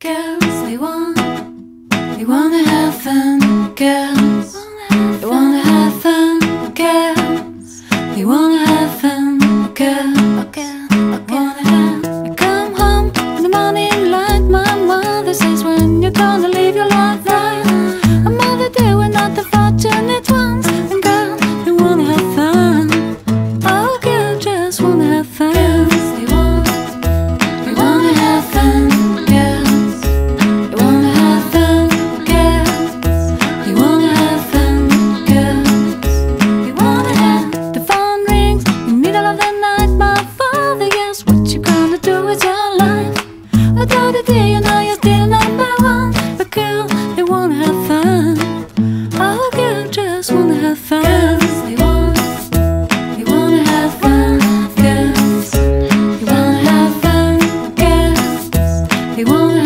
Girls, they want, they wanna have fun. Girls, they wanna have fun. Girls, they wanna have fun. Girls, wanna have. Come home in the morning light. My mother says, When you're gonna live your life right. A mother day we're not the fortunate ones. And girls, they wanna have fun. Oh, girls just wanna have fun. Girls, He won't